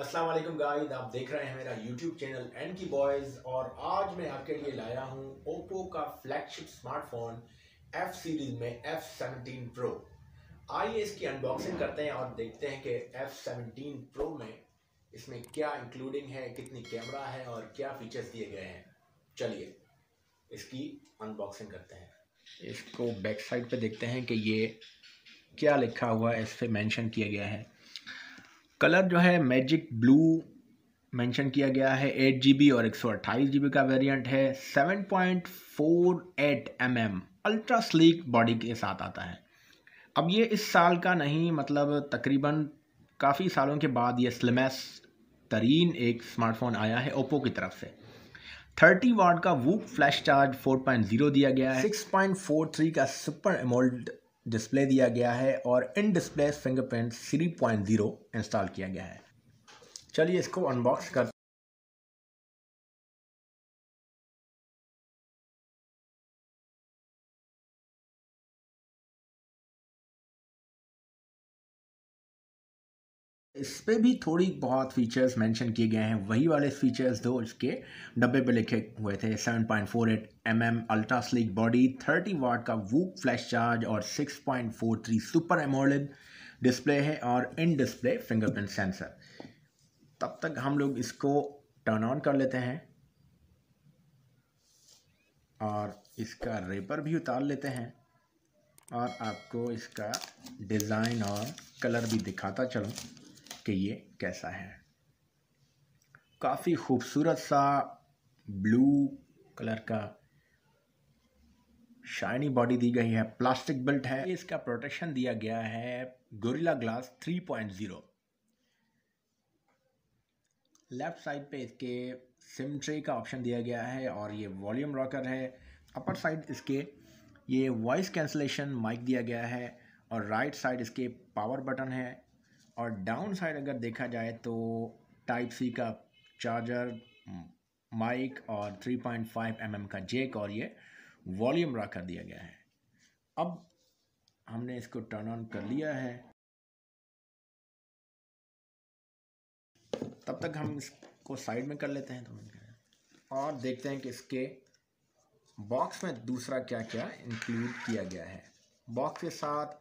अस्सलाम वालेकुम गाइस, आप देख रहे हैं मेरा YouTube चैनल एन की बॉयज़ और आज मैं आपके लिए लाया हूँ Oppo का फ्लैगशिप स्मार्टफ़ोन F सीरीज़ में F17 Pro आइए इसकी अनबॉक्सिंग करते हैं और देखते हैं कि F17 Pro में इसमें क्या इंक्लूडिंग है, कितनी कैमरा है और क्या फीचर्स दिए गए हैं। चलिए, इसकी अनबॉक्सिंग करते हैं। इसको बैक साइड पे देखते हैं कि ये क्या लिखा हुआ है, इस पर मैंशन किया गया है। कलर जो है मैजिक ब्लू मेंशन किया गया है एट जी और एक सौ का वेरिएंट है seven point M ultra sleek body के साथ आता है। अब ये इस साल का नहीं मतलब तकरीबन काफ़ी सालों के बाद ये स्लिमेस तरीन एक स्मार्टफ़ोन आया है ओप्पो की तरफ़ से। 30 वाट का वूक फ्लैश चार्ज 4.0 दिया गया है। 6.43 का सुपर एमोल्ड डिस्प्ले दिया गया है और in display fingerprint three point zero install किया गया है। चलिए इसको अनबॉक्स कर इस पर भी थोड़ी बहुत फीचर्स मेंशन किए गए हैं। वही वाले फीचर्स दो इसके डब्बे पे लिखे हुए थे। 7.48 point mm ultra slick body 30 watt का वूक फ्लैश चार्ज और 6.43 सुपर एमोलेड डिस्प्ले है और इन डिस्प्ले फिंगरप्रिंट सेंसर तब तक हम लोग इसको टर्न ऑन कर लेते हैं और इसका रेपर भी उतार लेते हैं और आपको इसका डिज़ाइन और कलर भी दिखाता चलूँ। कि ये कैसा है। काफ़ी खूबसूरत सा ब्लू कलर का शाइनी बॉडी दी गई है। प्लास्टिक बिल्ट है। इसका प्रोटेक्शन दिया गया है गोरिल्ला ग्लास 3.0 लेफ़्ट साइड पे इसके सिम ट्रे का ऑप्शन दिया गया है और ये वॉल्यूम रॉकर है। अपर साइड इसके ये वॉइस कैंसलेशन माइक दिया गया है और राइट साइड इसके पावर बटन है। और डाउन साइड अगर देखा जाए तो टाइप सी का चार्जर माइक और 3.5 पॉइंट mm का जेक और ये वॉल्यूम रखा दिया गया है। अब हमने इसको टर्न ऑन कर लिया है। तब तक हम इसको साइड में कर लेते हैं। तो और देखते हैं कि इसके बॉक्स में दूसरा क्या क्या इंक्लूड किया गया है। बॉक्स के साथ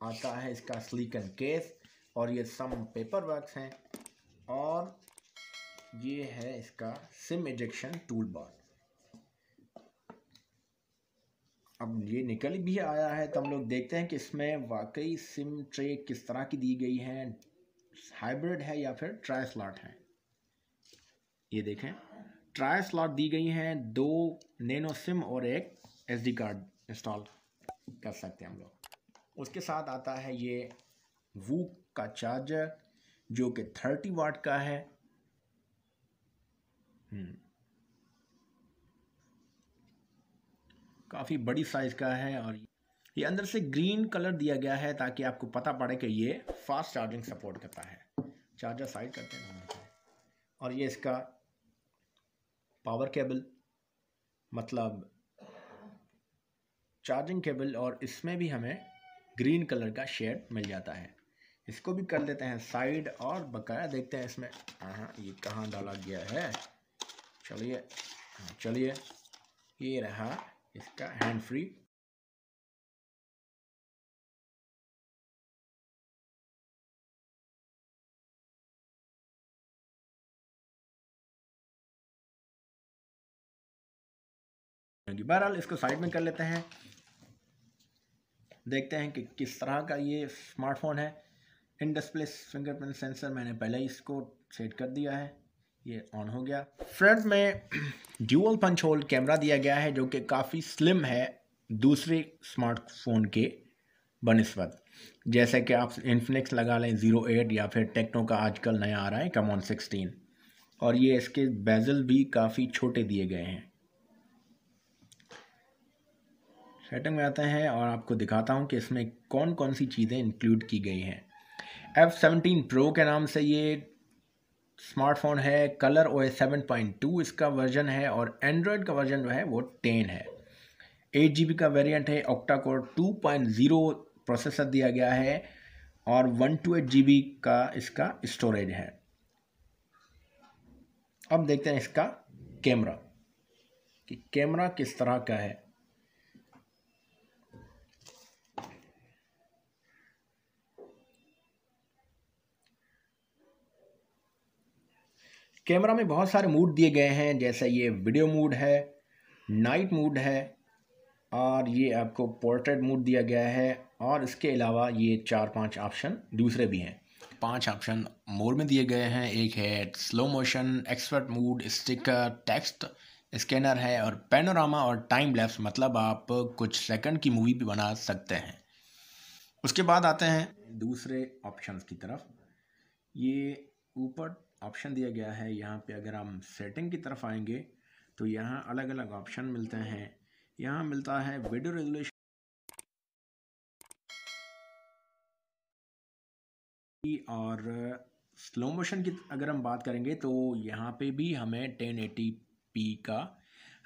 आता है इसका स्लीकन केस और ये सम पेपर वर्क हैं और ये है इसका सिम इजेक्शन टूल बार अब ये निकल भी आया है तो हम लोग देखते हैं कि इसमें वाकई सिम ट्रे किस तरह की दी गई है। हाइब्रिड है या फिर ट्राई स्लॉट है? ये देखें। ट्राई स्लॉट दी गई हैं, दो नैनो सिम और एक एसडी कार्ड इंस्टॉल कर सकते हैं हम लोग। उसके साथ आता है ये वू का चार्जर जो कि थर्टी वाट का है। हम्म। काफ़ी बड़ी साइज़ का है और ये अंदर से ग्रीन कलर दिया गया है ताकि आपको पता पड़े कि ये फास्ट चार्जिंग सपोर्ट करता है। चार्जर साइड करते हैं और ये इसका पावर केबल मतलब चार्जिंग केबल और इसमें भी हमें ग्रीन कलर का शेड मिल जाता है। इसको भी कर लेते हैं साइड और बकाया देखते हैं इसमें। हाँ ये कहाँ डाला गया है? चलिए हाँ, चलिए ये रहा इसका हैंड फ्री बहरहाल इसको साइड में कर लेते हैं। देखते हैं कि किस तरह का ये स्मार्टफ़ोन है। इन डिस्प्ले फिंगरप्रिंट सेंसर मैंने पहले ही इसको सेट कर दिया है। ये ऑन हो गया। फ्रंट में ड्यूअल पंच होल कैमरा दिया गया है, जो कि काफ़ी स्लिम है दूसरे स्मार्टफ़ोन के बनस्बत। जैसे कि आप इन्फिनिक्स लगा लें ज़ीरो एट या फिर टेक्नो का आजकल नया आ रहा है कमॉन सिक्सटीन और ये इसके बेजल भी काफ़ी छोटे दिए गए हैं। सेटिंग में आते हैं और आपको दिखाता हूँ कि इसमें कौन कौन सी चीज़ें इंक्लूड की गई हैं। एफ़ सेवनटीन प्रो के नाम से ये स्मार्टफ़ोन है colour O S seven point two इसका वर्जन है और एंड्रॉयड का वर्जन जो है वो टेन है। एट जी बी का वेरिएंट है octa core two point zero processor दिया गया है और one two eight G B का इसका स्टोरेज है। अब देखते हैं इसका कैमरा कि कैमरा किस तरह का है। कैमरा में बहुत सारे मूड दिए गए हैं, जैसे ये वीडियो मूड है नाइट मूड है, और ये आपको पोर्ट्रेट मूड दिया गया है, और इसके अलावा ये चार पाँच ऑप्शन दूसरे भी हैं। पाँच ऑप्शन मोर में दिए गए हैं, एक है slow motion expert mode sticker text scanner है, और पैनोरामा और टाइम लैप्स मतलब आप कुछ सेकंड की मूवी भी बना सकते हैं। उसके बाद आते हैं दूसरे ऑप्शंस की तरफ़। ये ऊपर ऑप्शन दिया गया है। यहाँ पे अगर हम सेटिंग की तरफ़ आएँगे तो यहाँ अलग अलग ऑप्शन मिलते हैं। यहाँ मिलता है वीडियो रेजोल्यूशन और स्लो मोशन की अगर हम बात करेंगे तो यहाँ पे भी हमें 1080p का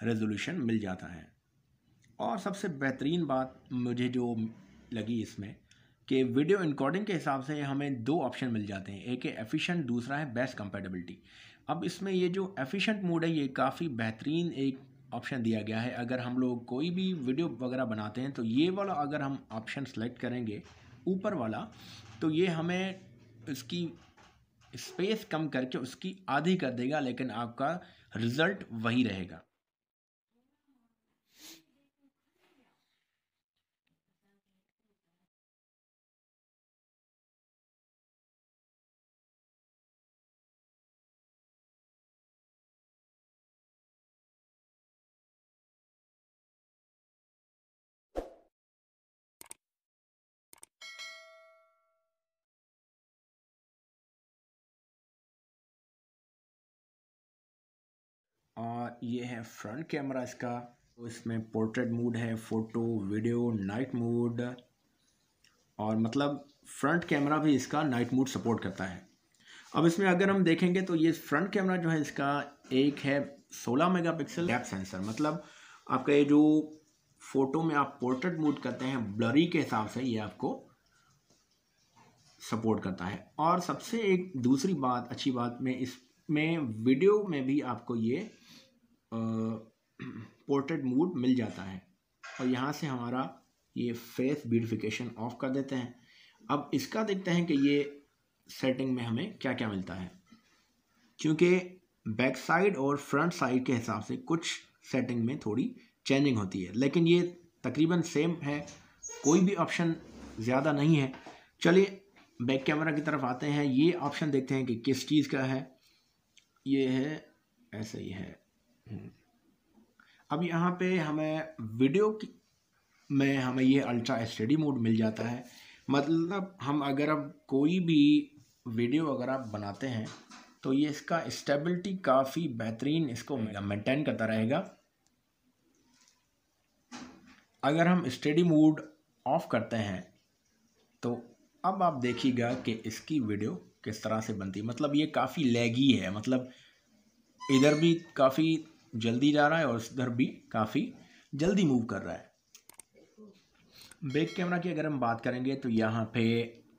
रेजोल्यूशन मिल जाता है। और सबसे बेहतरीन बात मुझे जो लगी इसमें कि वीडियो इनकोडिंग के हिसाब से हमें दो ऑप्शन मिल जाते हैं। एक है एफिशिएंट दूसरा है बेस्ट कंपेटेबिलिटी अब इसमें ये जो एफिशिएंट मोड है, ये काफ़ी बेहतरीन एक ऑप्शन दिया गया है। अगर हम लोग कोई भी वीडियो वगैरह बनाते हैं तो ये वाला अगर हम ऑप्शन सेलेक्ट करेंगे ऊपर वाला तो ये हमें इसकी स्पेस कम करके उसकी आधी कर देगा, लेकिन आपका रिज़ल्ट वही रहेगा। और ये है फ्रंट कैमरा इसका। तो इसमें पोर्ट्रेट मूड है फ़ोटो वीडियो नाइट मूड और मतलब फ्रंट कैमरा भी इसका नाइट मूड सपोर्ट करता है। अब इसमें अगर हम देखेंगे तो ये फ्रंट कैमरा जो है इसका एक है 16 मेगापिक्सल गैप सेंसर मतलब आपका ये जो फ़ोटो में आप पोर्ट्रेट मूड करते हैं ब्लरी के हिसाब से ये आपको सपोर्ट करता है। और सबसे एक दूसरी बात, अच्छी बात में इसमें वीडियो में भी आपको ये पोर्ट्रेट मूड मिल जाता है। और यहाँ से हमारा ये फेस ब्यूटिफिकेशन ऑफ़ कर देते हैं। अब इसका देखते हैं कि ये सेटिंग में हमें क्या क्या मिलता है। क्योंकि बैक साइड और फ्रंट साइड के हिसाब से कुछ सेटिंग में थोड़ी चेंजिंग होती है। लेकिन ये तकरीबन सेम है, कोई भी ऑप्शन ज़्यादा नहीं है। चलिए बैक कैमरा की तरफ़ आते हैं। ये ऑप्शन देखते हैं कि किस चीज़ का है। ये है ऐसा ही है। हम्म। अब यहाँ पे हमें वीडियो में हमें ये अल्ट्रा एच मोड मिल जाता है। मतलब हम अगर अब कोई भी वीडियो अगर आप बनाते हैं तो ये इसका स्टेबिलिटी काफ़ी बेहतरीन इसको मेंटेन करता रहेगा। अगर हम स्टडी मोड ऑफ़ करते हैं तो अब आप देखिएगा कि इसकी वीडियो किस तरह से बनती है। मतलब ये काफ़ी लैगी है मतलब इधर भी काफ़ी जल्दी जा रहा है और इधर भी काफ़ी जल्दी मूव कर रहा है। बैक कैमरा की अगर हम बात करेंगे तो यहाँ पे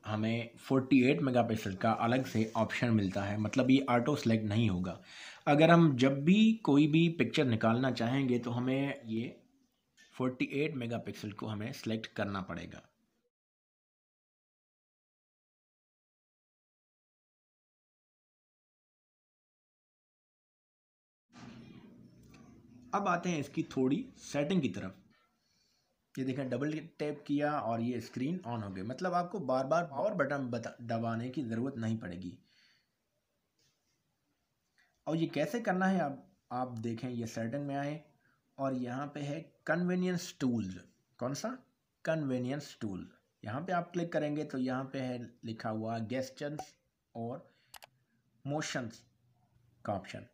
हमें 48 मेगापिक्सल का अलग से ऑप्शन मिलता है मतलब ये ऑटो सेलेक्ट नहीं होगा। अगर हम जब भी कोई भी पिक्चर निकालना चाहेंगे तो हमें ये 48 मेगापिक्सल को हमें सेलेक्ट करना पड़ेगा। अब आते हैं इसकी थोड़ी सेटिंग की तरफ़। ये देखें डबल टैप किया और ये स्क्रीन ऑन हो गई मतलब आपको बार बार पावर बटन दबाने की ज़रूरत नहीं पड़ेगी। और ये कैसे करना है, आप आप देखें, ये सेटिंग में आए और यहाँ पे है कन्वीनियंस टूल्स कौन सा? कन्वीनियंस टूल यहाँ पे आप क्लिक करेंगे तो यहाँ पे है लिखा हुआ गेस्टर्स और मोशंस का ऑप्शन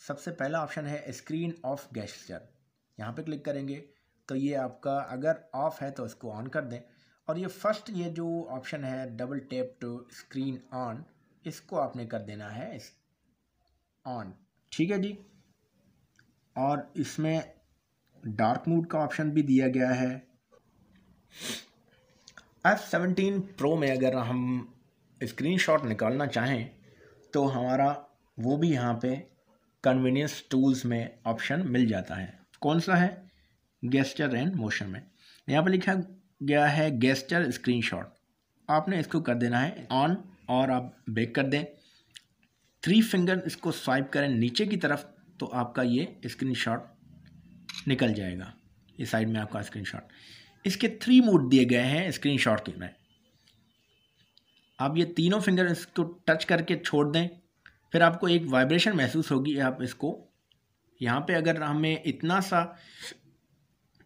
सबसे पहला ऑप्शन है स्क्रीन ऑफ़ गेस्चर। यहाँ पे क्लिक करेंगे तो ये आपका अगर ऑफ़ है तो इसको ऑन कर दें। और ये फ़र्स्ट ये जो ऑप्शन है double tap to screen on, इसको आपने कर देना है इस ऑन। ठीक है जी? और इसमें डार्क मूड का ऑप्शन भी दिया गया है। एफ़ सेवनटीन प्रो में अगर हम स्क्रीन शॉट निकालना चाहें तो हमारा वो भी यहाँ पे कन्वीनियंस टूल्स में ऑप्शन मिल जाता है। कौन सा है? गेस्टर एंड मोशन में। यहाँ पर लिखा गया है गेस्टर स्क्रीनशॉट आपने इसको कर देना है ऑन और आप बेक कर दें। थ्री फिंगर इसको स्वाइप करें नीचे की तरफ़ तो आपका ये स्क्रीनशॉट निकल जाएगा। इस साइड में आपका स्क्रीनशॉट इसके थ्री मोड दिए गए हैं स्क्रीनशॉट के में। आप ये तीनों फिंगर इसको टच करके छोड़ दें। फिर आपको एक वाइब्रेशन महसूस होगी आप इसको। यहाँ पे अगर हमें इतना सा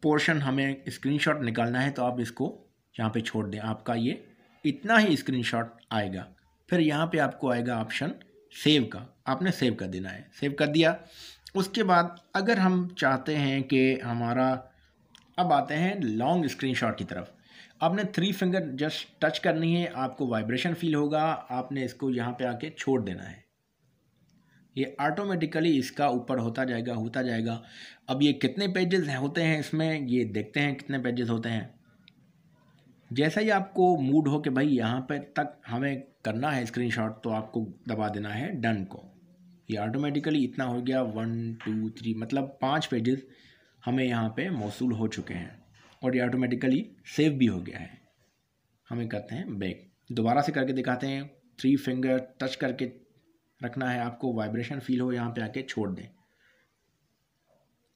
पोर्शन हमें स्क्रीनशॉट निकालना है तो आप इसको यहाँ पे छोड़ दें। आपका ये इतना ही स्क्रीनशॉट आएगा। फिर यहाँ पे आपको आएगा ऑप्शन सेव का। आपने सेव कर देना है। सेव कर दिया। उसके बाद अगर हम चाहते हैं कि हमारा, अब आते हैं लॉन्ग स्क्रीनशॉट की तरफ़। आपने थ्री फिंगर जस्ट टच करनी है। आपको वाइब्रेशन फील होगा। आपने इसको यहाँ पे आके छोड़ देना है। ये ऑटोमेटिकली इसका ऊपर होता जाएगा होता जाएगा। अब ये कितने पेजेस होते हैं इसमें, ये देखते हैं कितने पेजेस होते हैं। जैसा ही आपको मूड हो कि भाई यहाँ पे तक हमें करना है स्क्रीनशॉट तो आपको दबा देना है डन को। ये ऑटोमेटिकली इतना हो गया वन टू थ्री मतलब पाँच पेजेस हमें यहाँ पे मौसू हो चुके हैं। और ये ऑटोमेटिकली सेव भी हो गया है। हमें करते हैं बैक दोबारा से करके दिखाते हैं। थ्री फिंगर टच करके रखना है आपको वाइब्रेशन फील हो यहाँ पे आके छोड़ दें।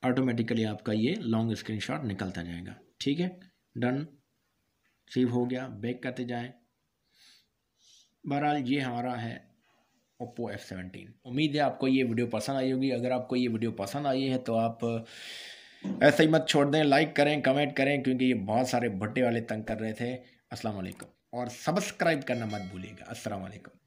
ऑटोमेटिकली आपका ये लॉन्ग स्क्रीनशॉट निकलता जाएगा। ठीक है? डन सेव हो गया। बैक करते जाएँ। बहरहाल ये हमारा है ओप्पो एफ़ सेवनटीन उम्मीद है आपको ये वीडियो पसंद आई होगी। अगर आपको ये वीडियो पसंद आई है तो आप, ऐसे ही मत छोड़ दें। लाइक करें कमेंट करें, क्योंकि ये बहुत सारे भट्टे वाले तंग कर रहे थे। अस्सलाम वालेकुम और सब्सक्राइब करना मत भूलिएगा। अस्सलाम वालेकुम